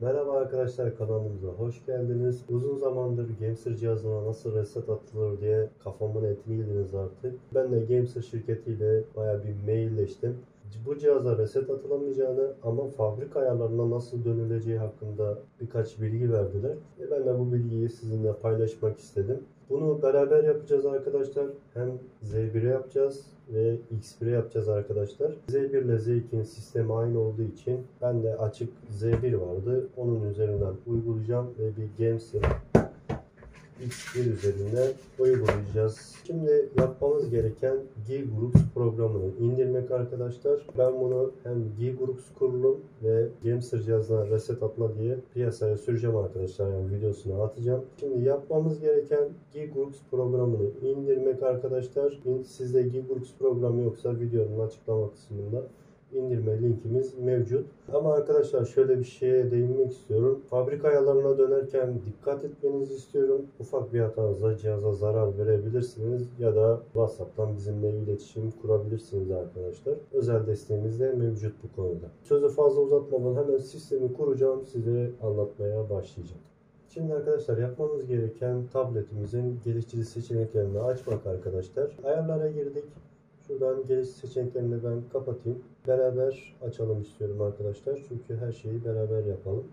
Merhaba arkadaşlar kanalımıza hoş geldiniz. Uzun zamandır Gamester cihazına nasıl reset atılır diye kafamın etini yediniz artık. Ben de Gamester şirketiyle baya bir mailleştim. Bu cihaza reset atılamayacağını ama fabrika ayarlarına nasıl dönüleceği hakkında birkaç bilgi verdiler. E ben de bu bilgiyi sizinle paylaşmak istedim. Bunu beraber yapacağız arkadaşlar. Hem Z1'e yapacağız ve X1'e yapacağız arkadaşlar. Z1 ile Z2'nin sistemi aynı olduğu için ben de açık Z1 vardı. Onun üzerinden uygulayacağım ve bir Gamester X1 üzerinde uygulayacağız. Şimdi yapmamız gereken G-Groups programını indirmek arkadaşlar. Ben bunu hem G-Groups kurulum ve Gamester cihazına reset atma diye piyasaya süreceğim arkadaşlar. Yani videosunu atacağım. Şimdi yapmamız gereken G-Groups programını indirmek arkadaşlar. Sizde G-Groups programı yoksa videonun açıklama kısmında indirme linkimiz mevcut. Ama arkadaşlar şöyle bir şeye değinmek istiyorum. Fabrika ayarlarına dönerken dikkat etmenizi istiyorum. Ufak bir hatanızda cihaza zarar verebilirsiniz ya da WhatsApp'tan bizimle iletişim kurabilirsiniz arkadaşlar. Özel desteğimiz de mevcut bu konuda. Sözü fazla uzatmadan hemen sistemi kuracağım. Size anlatmaya başlayacağım. Şimdi arkadaşlar yapmamız gereken tabletimizin geliştirici seçeneklerini açmak arkadaşlar. Ayarlara girdik. Şuradan geliş seçeneklerini ben kapatayım. Beraber açalım istiyorum arkadaşlar. Çünkü her şeyi beraber yapalım.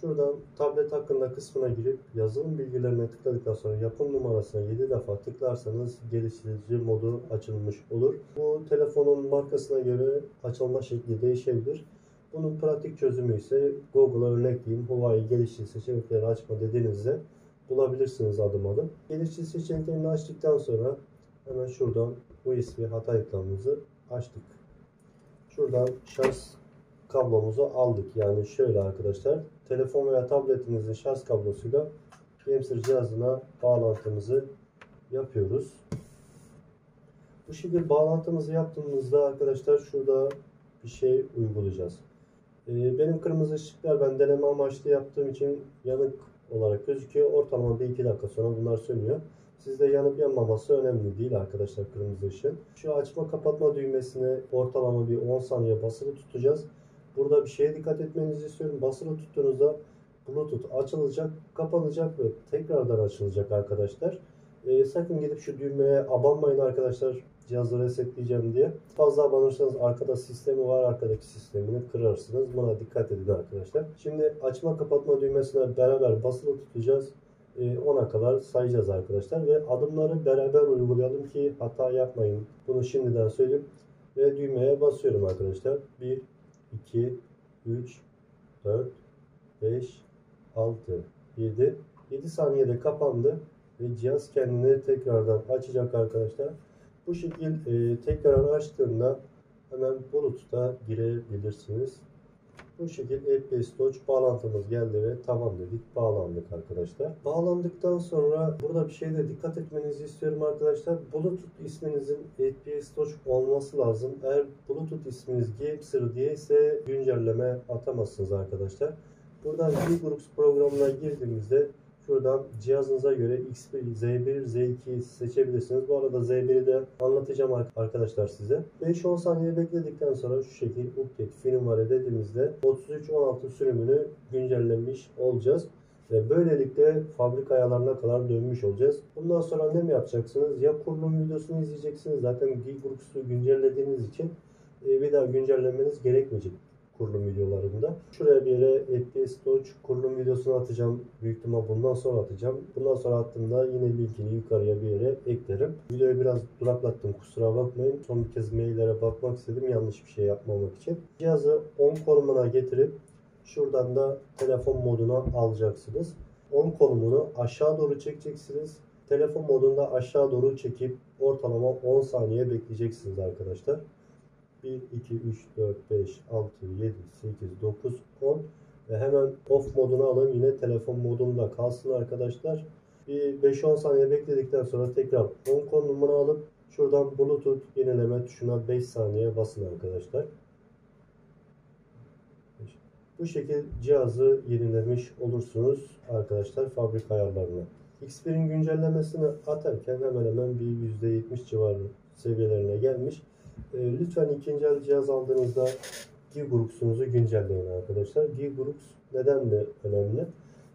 Şuradan tablet hakkında kısmına girip yazılım bilgilerine tıkladıktan sonra yapım numarasına 7 defa tıklarsanız geliştirici modu açılmış olur. Bu telefonun markasına göre açılma şekli değişebilir. Bunun pratik çözümü ise Google'a örnekleyeyim. Huawei geliştirici seçenekleri açma dediğinizde bulabilirsiniz adım adım. Geliştirici seçeneklerini açtıktan sonra hemen şuradan USB hata ekranımızı açtık. Şuradan şarj kablomuzu aldık. Yani şöyle arkadaşlar. Telefon veya tabletinizin şarj kablosuyla Gamester cihazına bağlantımızı yapıyoruz. Bu şekilde bağlantımızı yaptığımızda arkadaşlar şurada bir şey uygulayacağız. Ee, benim kırmızı ışıklar ben deneme amaçlı yaptığım için yanık olarak gözüküyor. Ortalama bir iki dakika sonra bunlar sönüyor. Sizde yanıp yanmaması önemli değil arkadaşlar kırmızı ışığın. Şu açma kapatma düğmesine ortalama bir 10 saniye basılı tutacağız. Burada bir şeye dikkat etmenizi istiyorum. Basılı tuttuğunuzda Bluetooth açılacak, kapanacak ve tekrardan açılacak arkadaşlar. Ee, sakın gidip şu düğmeye abanmayın arkadaşlar cihazı resetleyeceğim diye. Fazla abanırsanız arkada sistemi var. Arkadaki sistemini kırarsınız. Buna dikkat edin arkadaşlar. Şimdi açma kapatma düğmesine beraber basılı tutacağız. 10'a kadar sayacağız arkadaşlar ve adımları beraber uygulayalım ki hata yapmayın. Bunu şimdiden söyleyeyim ve düğmeye basıyorum arkadaşlar. 1 2 3 4 5 6 7 7 saniyede kapandı ve cihaz kendini tekrardan açacak arkadaşlar. Bu şekilde e, tekrar açtığında hemen Bluetooth'a girebilirsiniz. Bu şekilde FPS Touch bağlantımız geldi ve tamam dedik. Bağlandık arkadaşlar. Bağlandıktan sonra burada bir şeyde dikkat etmenizi istiyorum arkadaşlar. Bluetooth isminizin FPS Touch olması lazım. Eğer Bluetooth isminiz Gamester diye ise güncelleme atamazsınız arkadaşlar. Buradan G-Groups programına girdiğimizde Şuradan cihazınıza göre X1, Z1, Z2 seçebilirsiniz. Bu arada Z1'i de anlatacağım arkadaşlar size. 5-10 saniye bekledikten sonra şu şekil update firmware dediğimizde 33.16 sürümünü güncellemiş olacağız. Ve böylelikle fabrika ayarlarına kadar dönmüş olacağız. Bundan sonra ne mi yapacaksınız? Ya kurulum videosunu izleyeceksiniz. Zaten Geekworks'u güncellediğiniz için e, bir daha güncellemeniz gerekmeyecek kurulum videolarında. Şuraya bir yere FPS Touch kurulum videosunu atacağım. Büyük ihtimal bundan sonra atacağım. Bundan sonra attığımda yine linkini yukarıya bir yere eklerim. Videoyu biraz duraklattım kusura bakmayın. Son bir kez maillere bakmak istedim yanlış bir şey yapmamak için. Cihazı on konumuna getirip şuradan da telefon moduna alacaksınız. On konumunu aşağı doğru çekeceksiniz. Telefon modunda aşağı doğru çekip ortalama 10 saniye bekleyeceksiniz arkadaşlar. 1, 2, 3, 4, 5, 6, 7, 8, 9, 10 ve hemen off modunu alın. Yine telefon modunda kalsın arkadaşlar. Bir 5-10 saniye bekledikten sonra tekrar on konumunu alıp şuradan Bluetooth yenileme tuşuna 5 saniye basın arkadaşlar. Bu şekilde cihazı yenilemiş olursunuz arkadaşlar fabrika ayarlarına. X1'in güncellemesini atarken hemen hemen bir %70 civarı seviyelerine gelmiş. E, lütfen ikinci el cihaz aldığınızda Gearbox'unuzu güncelleyin arkadaşlar. Gearbox neden de önemli?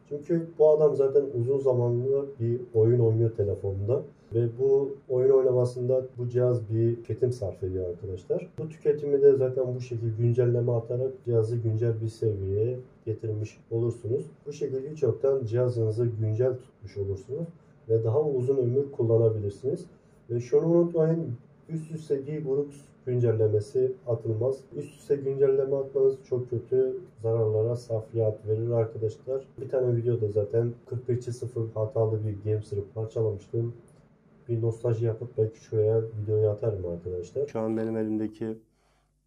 Çünkü bu adam zaten uzun zamanlı bir oyun oynuyor telefonda. Ve bu oyun oynamasında bu cihaz bir tüketim sarf ediyor arkadaşlar. Bu tüketimi de zaten bu şekilde güncelleme atarak cihazı güncel bir seviyeye getirmiş olursunuz. Bu şekilde çoktan cihazınızı güncel tutmuş olursunuz ve daha uzun ömür kullanabilirsiniz. Ve şunu unutmayın, üst üste Gearbox güncellemesi atılmaz. Üst üste güncelleme atmanız çok kötü zararlara safriyat verir arkadaşlar. Bir tane videoda zaten 41.0 hatalı bir Games'ı parçalamıştım. Bir nostalji yapıp belki şuraya videoyu atarım arkadaşlar. Şu an benim elimdeki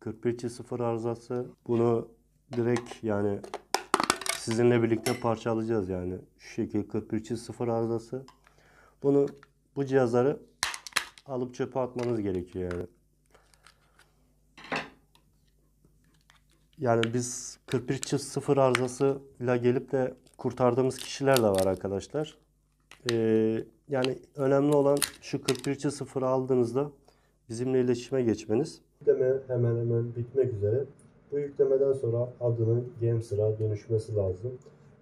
41.0 arızası. Bunu direkt yani sizinle birlikte parçalayacağız yani. Şu şekilde 41.0 arızası. Bunu bu cihazları alıp çöpe atmanız gerekiyor yani. Yani biz 41.0 arızasıyla gelip de kurtardığımız kişiler de var arkadaşlar. Ee, yani önemli olan şu 41.0 aldığınızda bizimle iletişime geçmeniz. Yükleme hemen hemen bitmek üzere. Bu yüklemeden sonra adının Gamesir'a dönüşmesi lazım.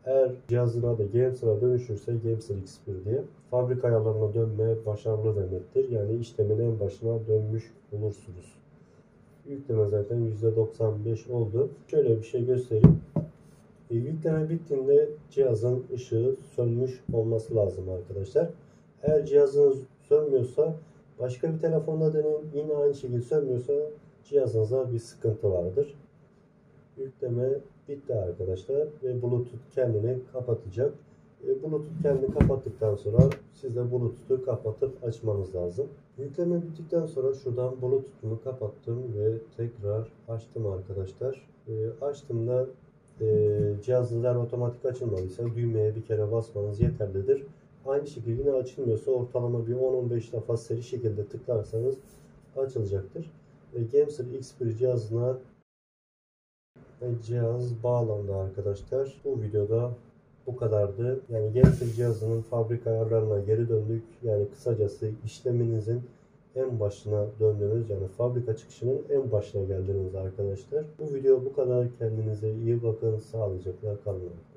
Eğer cihazın adı Gamesir'a dönüşürse Gamesir X1 diye fabrika ayarlarına dönme başarılı demektir. Yani işlemin en başına dönmüş olursunuz. Yükleme zaten %95 oldu. Şöyle bir şey göstereyim. E, yükleme bittiğinde cihazın ışığı sönmüş olması lazım arkadaşlar. Eğer cihazınız sönmüyorsa başka bir telefonda deneyin. Yine aynı şekilde sönmüyorsa cihazınızda bir sıkıntı vardır. Yükleme bitti arkadaşlar ve Bluetooth kendini kapatacak. E, Bluetooth kendini kapattıktan sonra siz de Bluetooth'u kapatıp açmanız lazım. Yükleme bittikten sonra şuradan Bluetooth'umu kapattım ve tekrar açtım arkadaşlar. E, açtığımda e, cihazınızlar otomatik açılmadıysa düğmeye bir kere basmanız yeterlidir. Aynı şekilde yine açılmıyorsa ortalama bir 10-15 defa seri şekilde tıklarsanız açılacaktır. E, Gamesir X1 cihazına ve cihaz bağlandı arkadaşlar. Bu videoda bu kadardı. Yani Gamesir cihazının fabrika ayarlarına geri döndük. Yani kısacası işleminizin en başına döndünüz. Yani fabrika çıkışının en başına geldiniz arkadaşlar. Bu video bu kadar. Kendinize iyi bakın. Sağlıcakla kalın.